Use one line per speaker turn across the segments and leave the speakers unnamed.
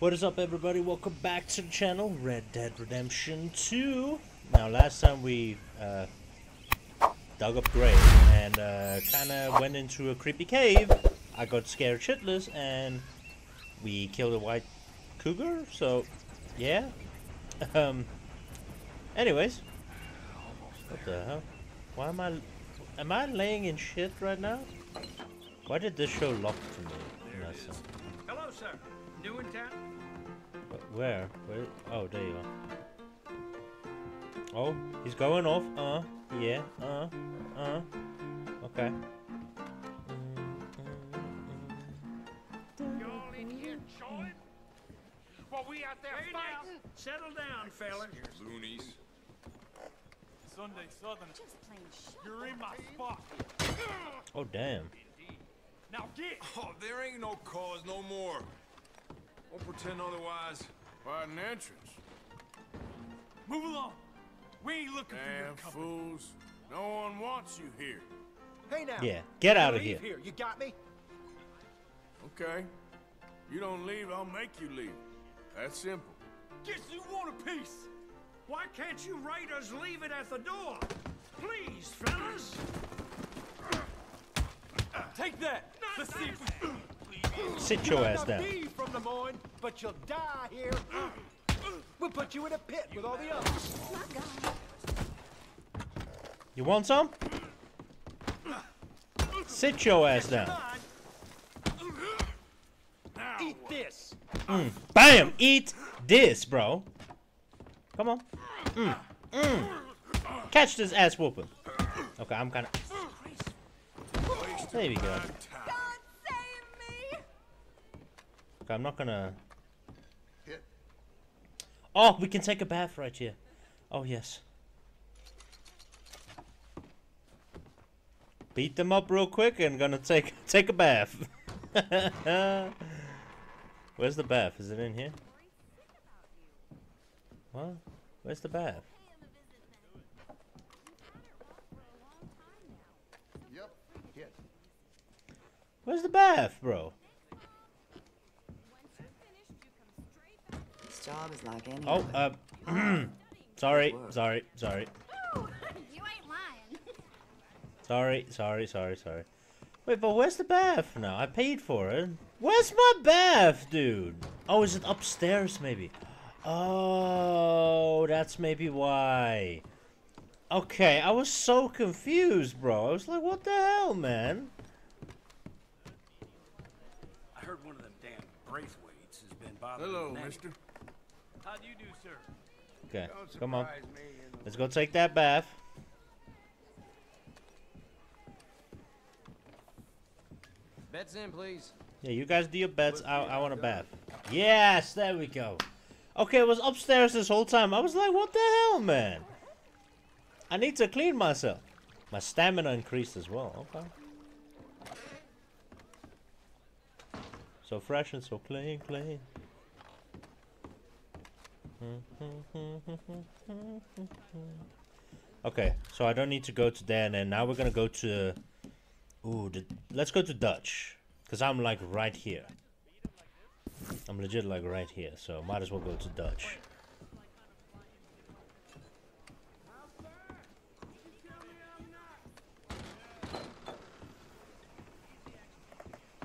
What is up everybody? Welcome back to the channel, Red Dead Redemption 2. Now last time we uh, dug up grave and uh, kinda went into a creepy cave. I got scared shitless and we killed a white cougar, so yeah. um anyways. What the hell? Why am I am I laying in shit right now? Why did this show lock to me?
Hello, sir. New in town?
Wh- Where? Where? Oh, there you are. Oh, he's going off. Uh, yeah. Uh, uh. Okay.
Y'all in here chawing? While we out there fighting? Settle down, fellas.
Loonies.
Sunday Southern,
Just plain shut
you're in my spot.
Oh, damn.
Now get!
Oh, there ain't no cause no more. Won't pretend otherwise. By an entrance.
Move along. We ain't looking for your
Damn
company.
fools. No one wants you here.
Hey now.
Yeah, get out of
leave
here.
here. You got me?
Okay. You don't leave, I'll make you leave. That's simple.
Guess you want a piece.
Why can't you raiders leave it at the door? Please, fellas.
Take that. Let's see if we...
Sit your ass down.
from but you'll die here. We'll put you in a pit with all the others.
You want some? Sit your ass down.
Eat this.
Bam! Eat this, bro. Come on. Mm. Mm. Catch this ass whooping. Okay, I'm kind of. There we go. I'm not gonna. Oh, we can take a bath right here. Oh yes. Beat them up real quick and gonna take take a bath. Where's the bath? Is it in here? What? Where's the bath? Where's the bath, bro?
Job is like any
Oh,
other.
uh, sorry, sorry, sorry,
Ooh, you ain't lying.
sorry, sorry, sorry, sorry. Wait, but where's the bath now? I paid for it. Where's my bath, dude? Oh, is it upstairs, maybe? Oh, that's maybe why. Okay, I was so confused, bro. I was like, what the hell, man?
I heard one of them damn Braithwaites has been bothering
Hello, mister.
How do you do, sir?
Okay, come on. Let's go take that bath.
Bets in, please.
Yeah, you guys do your bets. I, I want a bath. Yes, there we go. Okay, it was upstairs this whole time. I was like, what the hell, man? I need to clean myself. My stamina increased as well. Okay. So fresh and so clean, clean. Okay, so I don't need to go to Dan, and now we're gonna go to Ooh, the, let's go to Dutch. Because I'm like right here. I'm legit like right here, so might as well go to Dutch.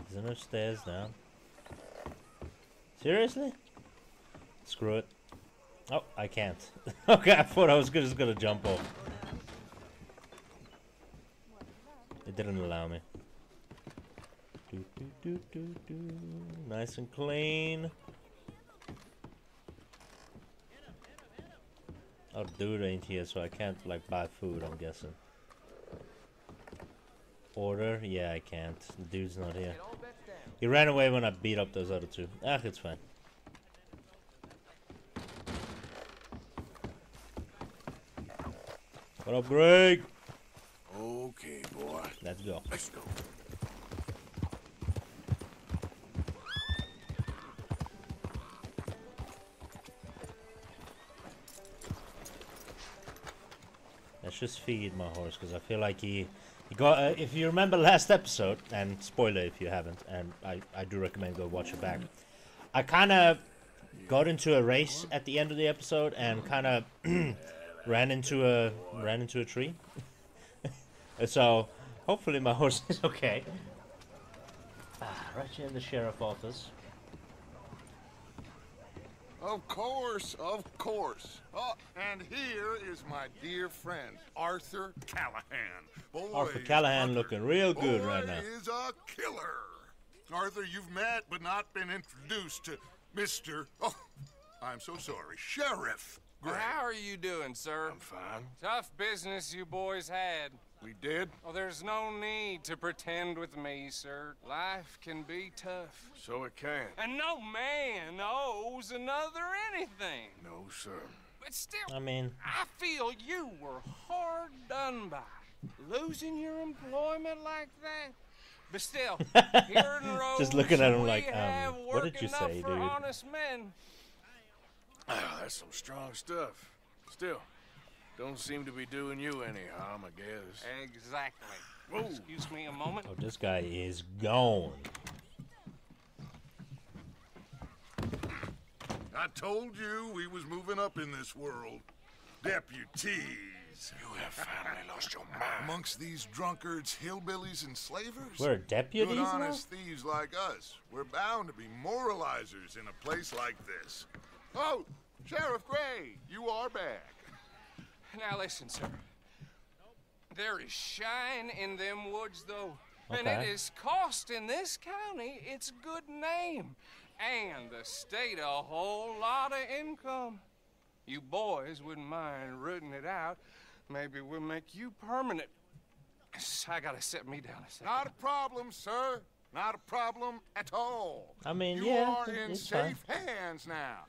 Is there no stairs down? Seriously? Screw it. Oh, I can't. okay, I thought I was just gonna jump off. It didn't allow me. Do, do, do, do, do. Nice and clean. Oh, dude ain't here, so I can't like buy food. I'm guessing. Order? Yeah, I can't. The dude's not here. He ran away when I beat up those other two. Ah, it's fine. What up, Greg?
Okay, boy.
Let's go.
Let's go.
Let's just feed my horse because I feel like he he got. Uh, if you remember last episode, and spoiler if you haven't, and I I do recommend go watch it back. I kind of got into a race at the end of the episode and kind of ran into a ran into a tree. so hopefully my horse is okay. Ah, right here in the sheriff office.
Of course, of course. Oh, and here is my dear friend, Arthur Callahan. Boy,
Arthur Callahan
Arthur-
looking real good
boy
right now.
is a killer. Arthur, you've met but not been introduced to Mr. Oh, I'm so sorry, Sheriff Gray.
How are you doing, sir?
I'm fine.
Tough business you boys had.
We did,
Well, there's no need to pretend with me, sir. Life can be tough.
so it can.
And no man owes another anything.
No, sir.
But still,
I mean,
I feel you were hard done by. Losing your employment like that. But still, here in Rhodes,
Just looking at him
we
like, um,
have
what did
work
you
enough
say,
for
dude?
Honest men.
Ah, that's some strong stuff. Still, don't seem to be doing you any harm, I guess.
Exactly.
Whoa.
Excuse me a moment.
oh, this guy is gone.
I told you we was moving up in this world. Deputies.
You have finally lost your mind.
Amongst these drunkards, hillbillies, and slavers?
We're deputies
Good
now?
honest thieves like us. We're bound to be moralizers in a place like this. Oh, Sheriff Gray, you are back.
Now listen, sir. There is shine in them woods, though. And
Okay.
it is costing this county its good name. And the state a whole lot of income. You boys wouldn't mind rooting it out. Maybe we'll make you permanent. I gotta set me down a second.
Not a problem, sir. Not a problem at all.
I mean,
you
yeah,
are in
it's fine.
safe hands now.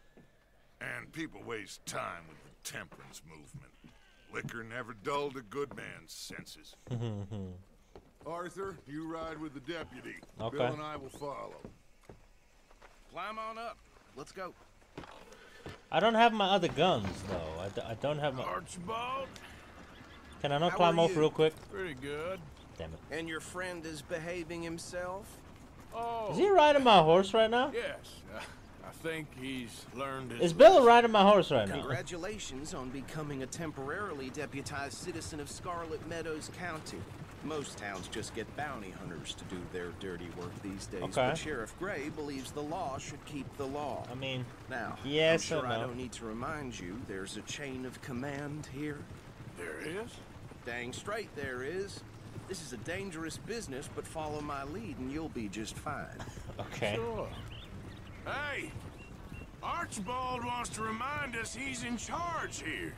And people waste time with the temperance movement. Liquor never dulled a good man's senses. Arthur, you ride with the deputy.
Okay.
Bill and I will follow.
Climb on up. Let's go.
I don't have my other guns though. I, d- I don't have my.
Archibald,
Can I not
How
climb off
you?
real quick?
pretty good.
Damn it.
And your friend is behaving himself?
Oh,
Is he riding my horse right now?
yes. I think he's learned his
Is Bill
lesson.
riding my horse right now?
Congratulations on becoming a temporarily deputized citizen of Scarlett Meadows County. Most towns just get bounty hunters to do their dirty work these days,
Okay.
but Sheriff Gray believes the law should keep the law.
I mean,
Now,
Yes
I'm
or
sure I don't need to remind you there's a chain of command here.
There is?
Dang straight there is. This is a dangerous business, but follow my lead and you'll be just fine.
okay.
Sure. Hey, Archibald wants to remind us he's in charge here.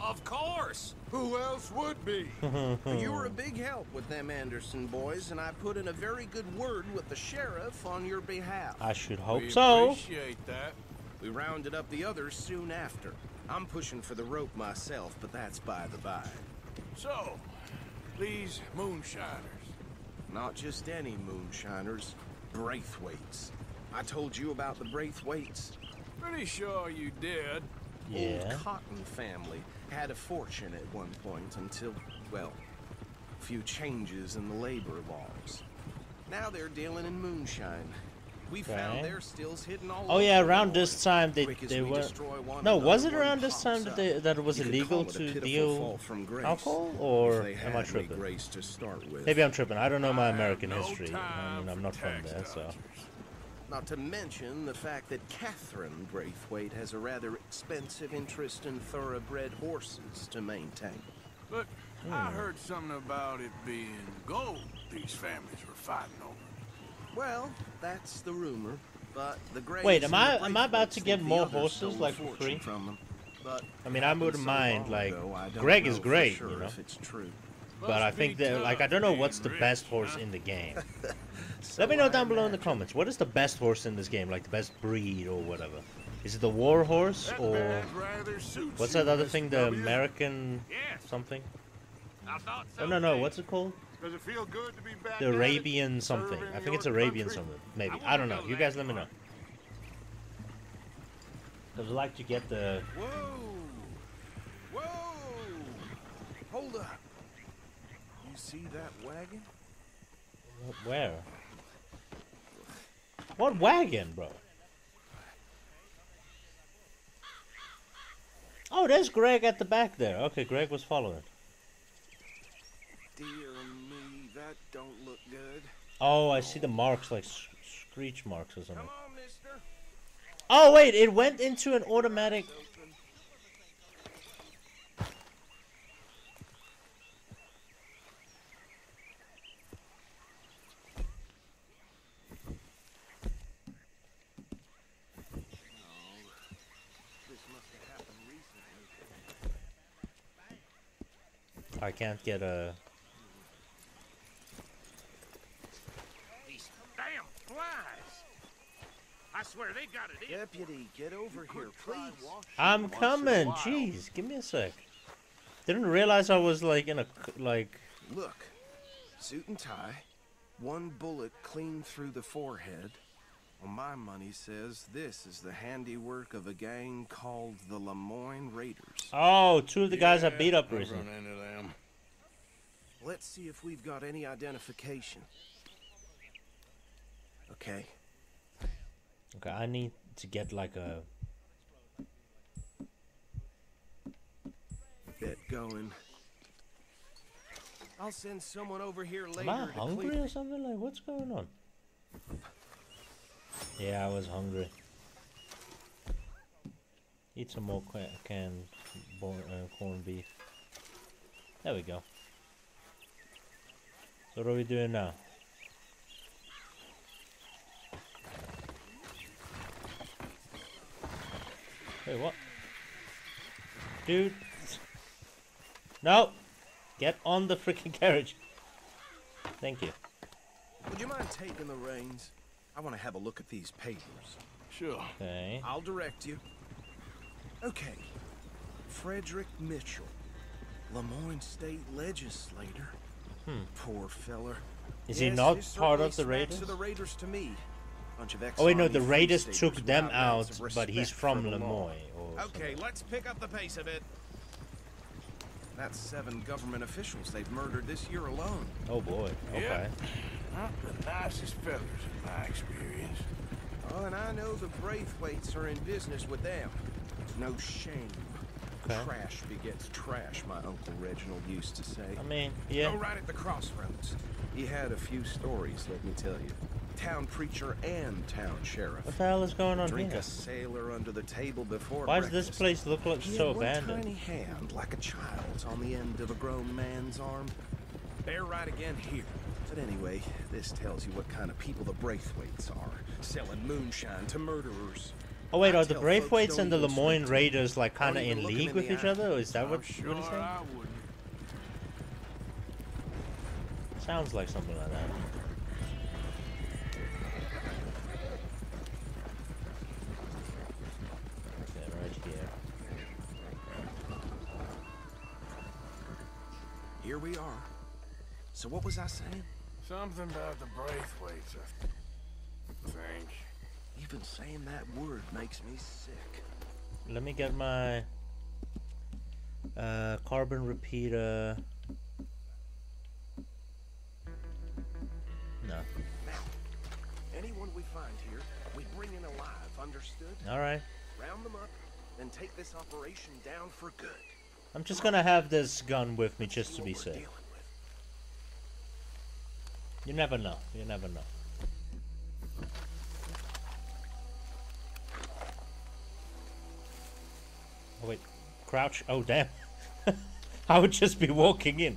Of course.
Who else would be?
You were a big help with them Anderson boys, and I put in a very good word with the sheriff on your behalf.
I should hope
we
so.
appreciate that.
We rounded up the others soon after. I'm pushing for the rope myself, but that's by the by.
So, these moonshiners.
Not just any moonshiners, Braithwaites. I told you about the Braithwaites.
Pretty sure you did.
Yeah.
Old Cotton family had a fortune at one point until, well, a few changes in the labor laws. Now they're dealing in moonshine. We
Okay.
found their stills hidden all
Oh yeah, around this time they they
we
were.
one,
No, was it around this time that they that it was illegal
it
to deal
from grace,
alcohol, or am I tripping?
grace to start with.
Maybe I'm tripping. I don't know my American
no
history. I mean, I'm not from
tax
there, so.
Dodgers.
Not to mention the fact that Catherine Braithwaite has a rather expensive interest in thoroughbred horses to maintain.
But
Hmm.
I heard something about it being gold these families were fighting over.
Well, that's the rumor. But the Grays
Wait, am I- am I about to get more horses, like, for free?
From them. But
I mean, I
happened
wouldn't
so
mind,
long
like,
ago, I don't
Greg is great,
sure
you know?
If it's true.
But I think
be
that, like, I don't know
being
what's the
rich,
best horse
huh?
in the game.
So
Let me know down below in the comments. What is the best horse in this game? Like the best breed or whatever? Is it the war horse or
badge rather suits
what's that other thing? The American something?
I thought so.
Oh no no, what's it called?
Does it feel good to be back
The? Arabian something. I think it's Arabian
country?
something. Maybe
I
I don't know. You guys let me know.
far.
Cause I like to get the.
Whoa! Whoa! Hold up. You see that wagon?
Where? What wagon, bro? Oh, there's Greg at the back there. Okay, Greg was following.
Dear me, that don't look good.
Oh, I see the marks, like screech marks or something.
On,
oh, wait, it went into an automatic... can't get a.
These damn flies. I swear they got it in.
Deputy, get over here, please.
I'm coming. Jeez, give me a sec. Didn't realize I was like in a c- like.
Look, suit and tie, one bullet clean through the forehead. Well, my money says this is the handiwork of a gang called the Lemoyne Raiders.
Oh, two of the guys I beat up
I've
recently.
Run into them.
Let's see if we've got any identification. Okay,
Okay, I need to get like a.
get going. I'll send someone over here later
Am I hungry or something? Like, what's going on? Yeah, I was hungry. Eat some more canned uh, corned beef. There we go. So what are we doing now? Wait, what? Dude. No! Get on the freaking carriage. Thank you.
Would you mind taking the reins? I want to have a look at these papers.
Sure.
Okay.
I'll direct you. Okay. Frederick Mitchell, Lemoyne State Legislator.
Hmm.
Poor feller.
Is he not part of the Raiders?
the Raiders to me.
Oh wait, no, the Raiders took them
without an ounce
out, but he's from
for the law.
Lemoyne. Or
Okay, let's pick up the pace a bit. That's seven government officials they've murdered this year alone.
Oh boy. Okay.
Not the nicest fellas in my experience.
Oh, and I know the Braithwaites are in business with them. No shame.
Okay.
Trash begets trash, my Uncle Reginald used to say.
I mean, yeah.
Go right at the crossroads. He had a few stories, let me tell you. Town preacher and town sheriff.
What the hell is going on
Drink
here?
a sailor under the table before
Why does this place look like
He
so
had one
abandoned?
tiny hand, like a child's, on the end of a grown man's arm. Bear right again here. But anyway, this tells you what kind of people the Braithwaites are, selling moonshine to murderers.
Oh wait, are the
tell
Braithwaites and the
even
Lemoyne. Raiders like kind of in league
in
with
the
each
eye.
other? Or is that
I'm
what
sure
what he's saying? Sounds like something like that. Okay, right here.
Here we are. So what was I saying?
Something about the Braithwaites, I think.
Even saying that word makes me sick.
Let me get my uh, carbine repeater. No.
Now, anyone we find here, we bring in alive, understood?
All right.
Round them up, then take this operation down for good.
I'm just gonna have this gun with me just to be safe. You never know. You never know. Crouch. Oh damn! I would just be walking in.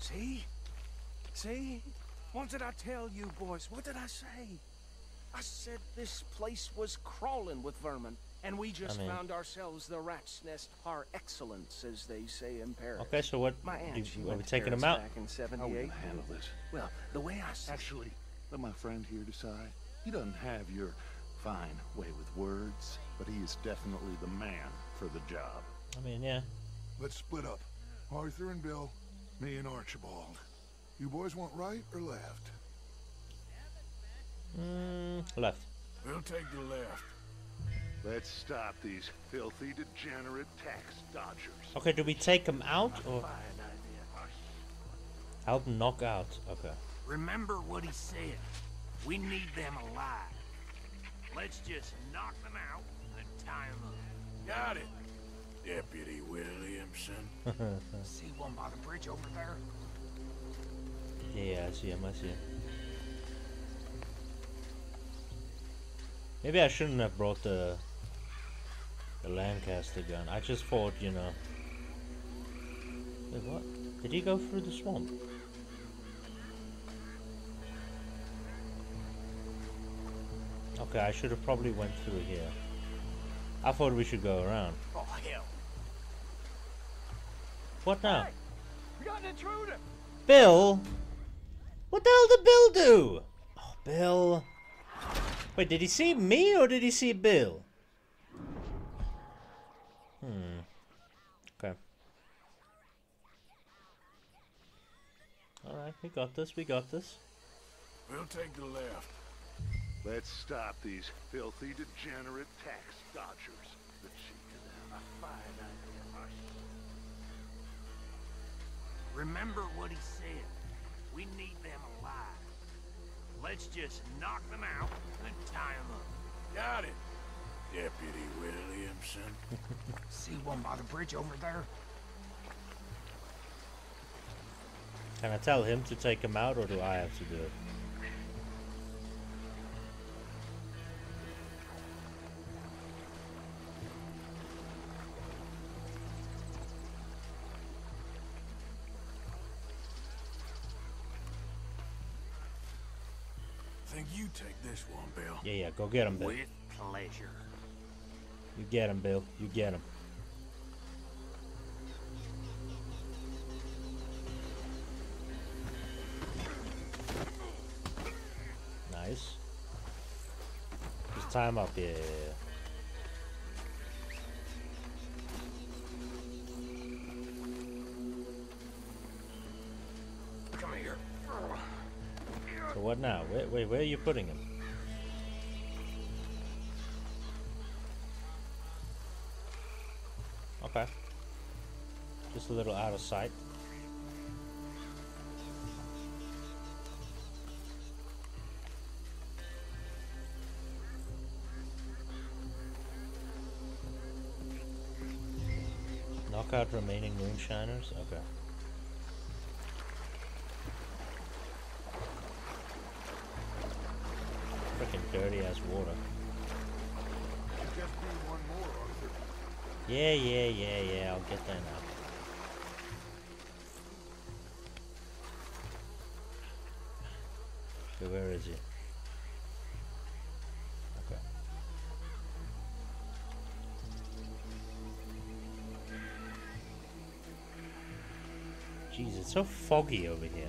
See? See? What did I tell you, boys? What did I say? I said this place was crawling with vermin, and we just
mean-
found ourselves the rat's nest par excellence, as they say in Paris.
Okay, so what?
My aunt,
do-
she
are
went
we taking
Paris
him out?
back in
How will
78.
you handle this?
Well, the way I see
Actually, let my friend here decide. He doesn't have your fine way with words, but he is definitely the man for the job.
I mean, yeah.
Let's split up. Arthur and Bill, me and Archibald. You boys want right or left?
Mm, left.
We'll take the left.
Let's stop these filthy, degenerate tax dodgers.
Okay, do we take them out or help knock out? Okay.
Remember what he said. We need them alive. Let's just knock them out and tie them up.
Got it, Deputy Williamson.
See one by the bridge over there?
Yeah, I see him, I see him. Maybe I shouldn't have brought the the Lancaster gun. I just thought, you know. Wait, what? Did he go through the swamp? Okay, I should have probably went through here. I thought we should go around.
Oh, hell.
What now?
We got an intruder!
Bill? What the hell did Bill do? Oh, Bill. Wait, did he see me or did he see Bill? Hmm. Okay. Alright, we got this, we got this.
We'll take the left.
Let's stop these filthy, degenerate tax dodgers. The cheek of them, a fine idea.
Remember what he said. We need them alive. Let's just knock them out and tie them up.
Got it, Deputy Williamson.
See one by the bridge over there?
Can I tell him to take him out or do I have to do it?
Think you take this one, Bill.
Yeah, yeah, go get him, Bill.
With pleasure.
You get him, Bill. You get him. Nice. Just tie him up, yeah. Now? Wait, wait, where are you putting him? Okay. Just a little out of sight. Knock out remaining moonshiners? Okay. Freaking dirty ass water.
Just one more,
Yeah, yeah, yeah, yeah, I'll get that now. Okay, where is he? Okay. Jeez, it's so foggy over here.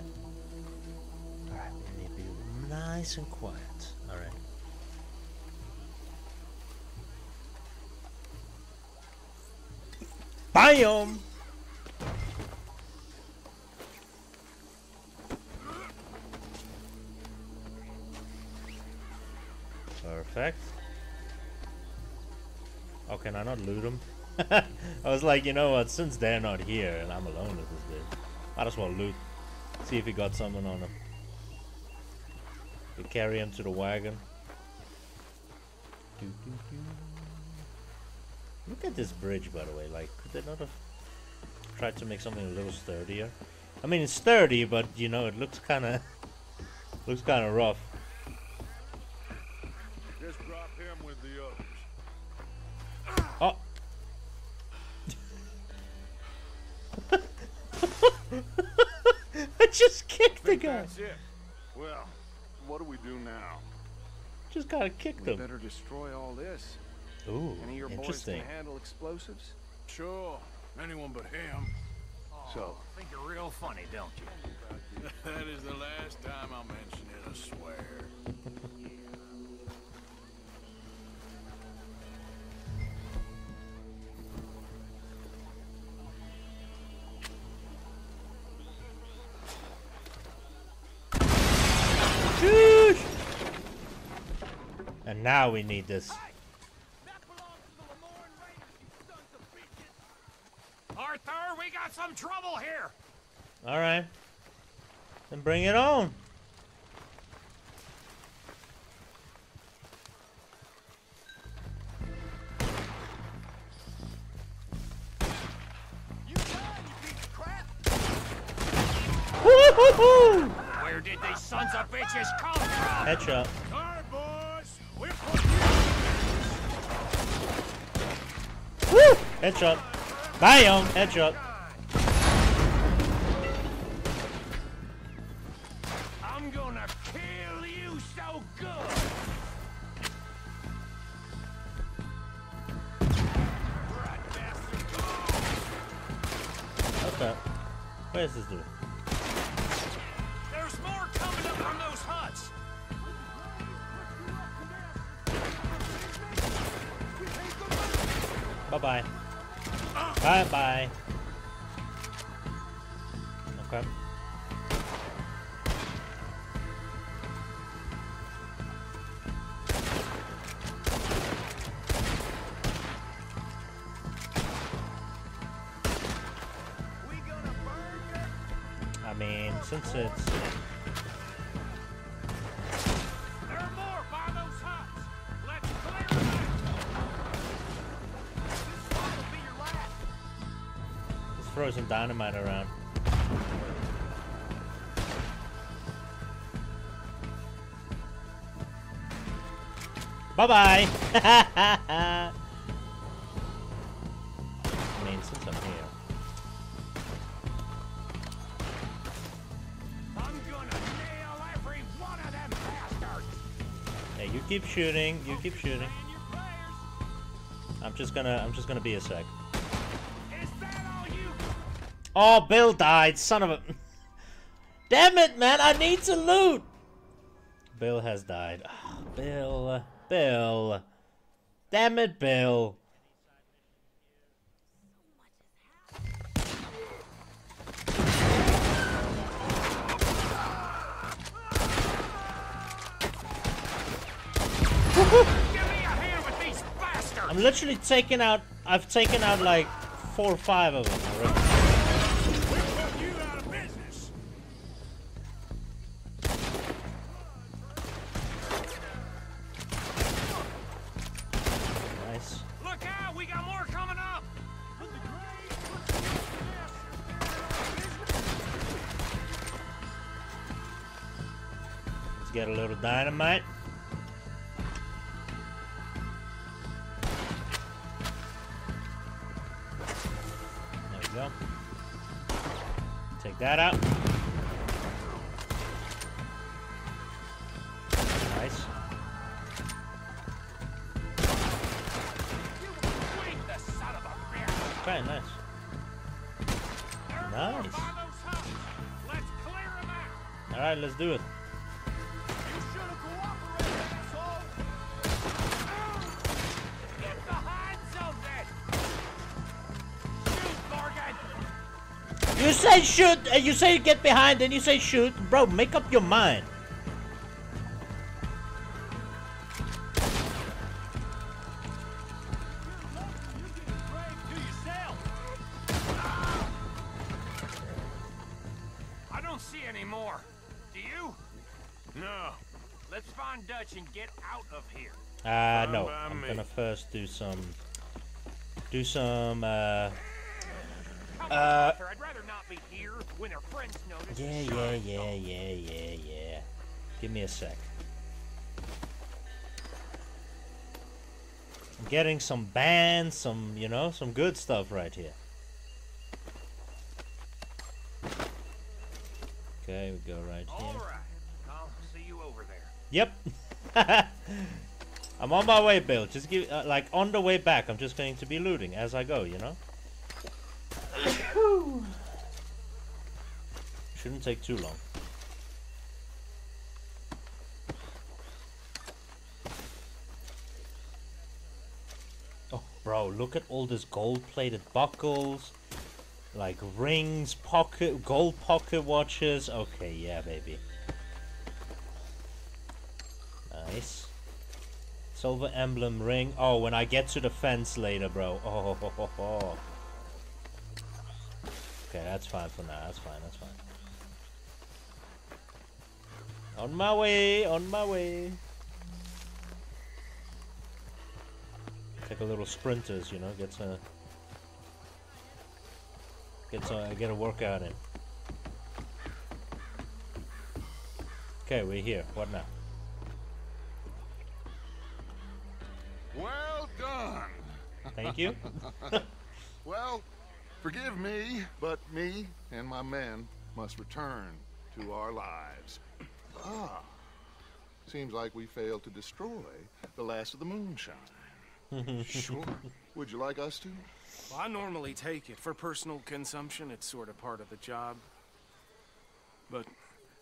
Alright, we need to be nice and quiet. Alright. Biome! Perfect. Oh, can I not loot them? I was like, you know what, since they're not here and I'm alone with this dude, might as well loot. See if he got someone on him. We carry him to the wagon. Doo, doo, doo. Look at this bridge, by the way. Like, could they not have tried to make something a little sturdier? I mean, it's sturdy, but you know, it looks kind of looks kind of rough.
Just drop him with the others.
Oh! I just kicked the guy.
That's it. Well, what do we do now?
Just gotta kick
We
him.
better destroy all this.
Ooh,
Any of your boys can handle explosives?
Sure, anyone but him.
So, I
Think you're real funny, don't you?
that is the last time I'll mention it, I swear.
Sheesh. And now we need this. Alright. Then bring it on.
Where did these sons of bitches come from?
Headshot.
Alright, boys. We're
Woo! Headshot. Bam! Headshot. Okay. Where's this dude?
There's more coming up from those huts.
Bye bye. Bye bye.
Last.
let's throw some dynamite around. Bye bye. I mean, since I'm here. Keep shooting. You keep shooting. I'm just gonna. I'm just gonna be a sec. Oh, Bill died. Son of a. Damn it, man! I need to loot. Bill has died. Ah, Bill. Bill. Damn it, Bill. I'm literally taking out. I've taken out like four or five of them already.
We're putting you out of business.
Nice.
Look out, we got more coming up.
Let's get a little dynamite. That out. Say shoot, uh, you say get behind, and you say shoot. Bro, make up your mind.
I don't see any more. Do you? No. Let's find Dutch and get out of here.
Uh, no. I'm gonna first do some, do some, uh, Uh,
be here when our friends notice.
yeah, yeah, yeah, yeah, yeah, yeah. Give me a sec. I'm getting some bands, some, you know, some good stuff right here. Okay, we go right
All
here.
right. I'll see you over there.
Yep. I'm on my way, Bill. Just give, uh, like, on the way back, I'm just going to be looting as I go, you know? Shouldn't take too long. Oh, bro, look at all this gold-plated buckles, like rings, pocket, gold pocket watches. Okay, yeah, baby. Nice. Silver emblem ring. Oh, when I get to the fence later, bro. Oh, ho, ho, ho. Okay, that's fine for now. That's fine. That's fine. On my way. On my way. Take a little sprinters, you know. Get a uh, get a get a workout in. Okay, we're here. What now?
Well done.
Thank you.
Well, forgive me, but me and my men must return to our lives. Ah, seems like we failed to destroy the last of the moonshine.
Sure.
Would you like us to?
Well, I normally take it for personal consumption. It's sort of part of the job. But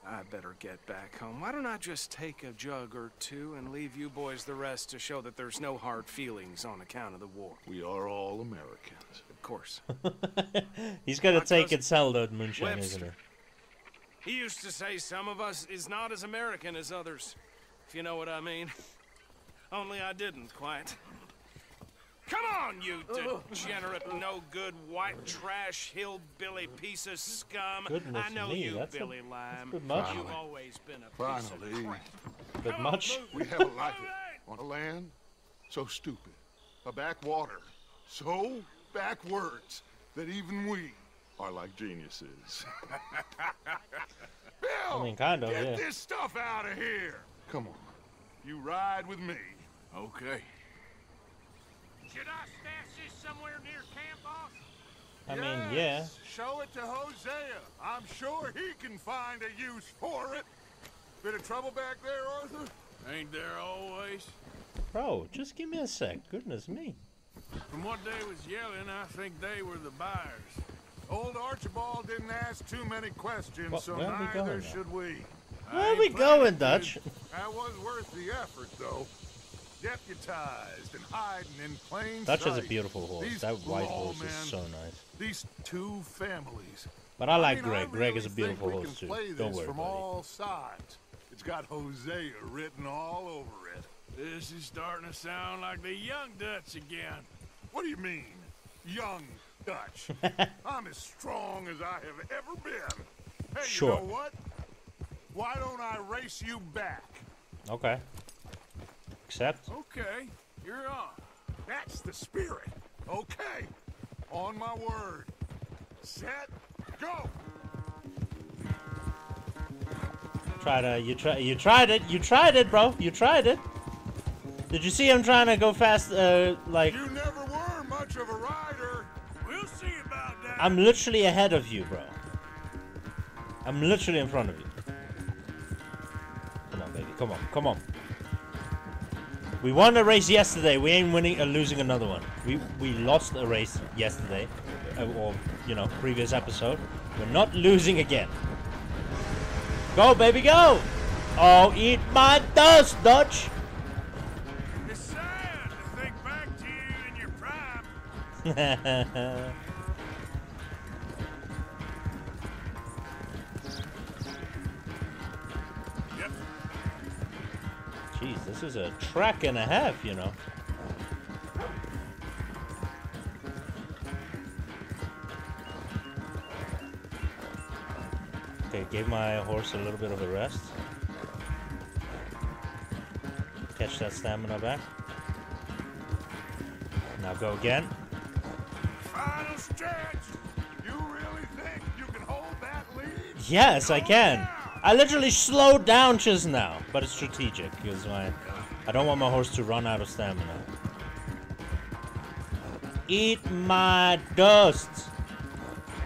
I better get back home. Why don't I just take a jug or two and leave you boys the rest to show that there's no hard feelings on account of the war?
We are all Americans.
Of course.
He's gonna take
cousin
and sell that moonshine, isn't he?
He used to say some of us is not as American as others, if you know what I mean. Only I didn't quite. Come on, you oh. degenerate, no good, white trash, hillbilly piece of scum.
Goodness
I know
me,
you,
that's a-
Billy
that's
Lime.
a bit much.
You've always been a piece
Finally,
of crap.
Bit
Come on,
much?
we have a life on a land so stupid, a backwater so backwards that even we are like geniuses. Bill,
I mean, kind of,
get
yeah.
this stuff out of here. Come on, you ride with me.
Okay.
Should I stash this somewhere near camp, boss?
I mean, yeah.
Yes, Show it to Hosea. I'm sure he can find a use for it. Bit of trouble back there, Arthur?
Ain't there always?
Bro, just give me a sec. Goodness me.
From what they was yelling, I think they were the buyers.
Old Archibald didn't ask too many questions,
What-
so
where are we
neither
going
should we.
Where are we going. Dutch?
That was worth the effort, though. Deputized and hiding in plain
Dutch
sight.
is a beautiful horse.
These
That white
law
horse is so nice.
These two families.
But I like
mean,
Greg.
I
Greg is a beautiful horse too. Don't worry,
from
buddy.
all sides. It's got Hosea written all over it.
This is starting to sound like the young Dutch again.
What do you mean, young I'm as strong as I have ever been. Hey,
Sure.
you know what? Why don't I race you back?
Okay. Accept.
Okay, you're on.
That's the spirit. Okay. On my word. Set. Go.
Try to you try you tried it. You tried it, bro. You tried it. Did you see him trying to go fast? Uh, like
You never
I'm literally ahead of you, bro. I'm literally in front of you. Come on, baby. Come on. Come on. We won a race yesterday. We ain't winning or losing another one. We we lost a race yesterday, uh, or you know, previous episode. We're not losing again. Go, baby, go! Oh, eat my dust, Dutch.
It's sad to think back to you in your prime.
Jeez, this is a track and a half, you know. Okay, gave my horse a little bit of a rest. Catch that stamina back. Now go again.
Final stretch. You really think you can hold that lead?
Yes, I oh, can. I literally slowed down just now, but it's strategic because my, I don't want my horse to run out of stamina. Eat my dust.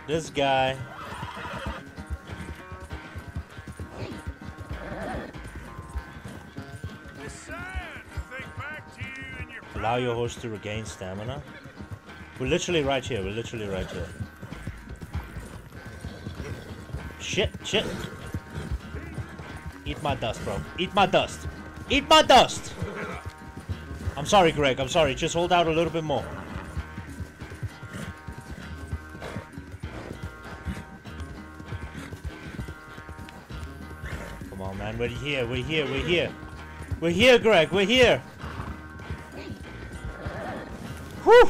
This guy. Allow your horse to regain stamina. We're literally right here. We're literally right here. Shit, shit. Eat my dust, bro. Eat my dust. Eat my dust! I'm sorry, Greg. I'm sorry. Just hold out a little bit more. Come on, man. We're here. We're here. We're here. We're here, Greg. We're here. Whew.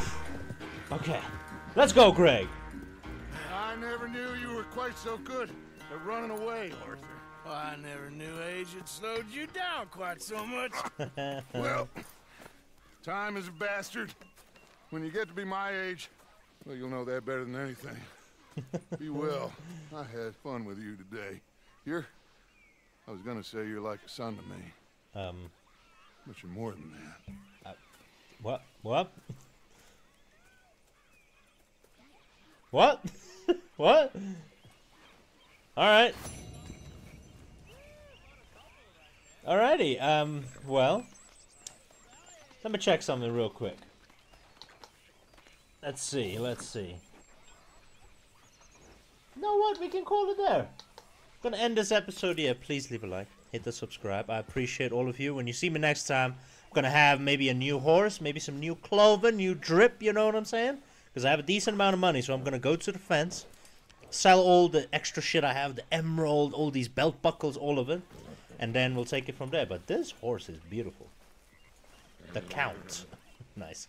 Okay. Let's go, Greg.
I never knew you were quite so good at running away, Arthur.
Well, I never knew age had slowed you down quite so much.
Well, time is a bastard. When you get to be my age, well, you'll know that better than anything. be well. I had fun with you today. You're I was gonna say you're like a son to me,
Um,
but you're more than that.
what? What? What? what? Alright. Alrighty, um, well. Let me check something real quick. Let's see, let's see. You know what? We can call it there. Gonna end this episode here. Please leave a like, hit the subscribe. I appreciate all of you. When you see me next time, I'm gonna have maybe a new horse, maybe some new clover, new drip. You know what I'm saying? Because I have a decent amount of money, so I'm gonna go to the fence, sell all the extra shit I have, the emerald, all these belt buckles, all of it, and then we'll take it from there. But this horse is beautiful. The Count. nice.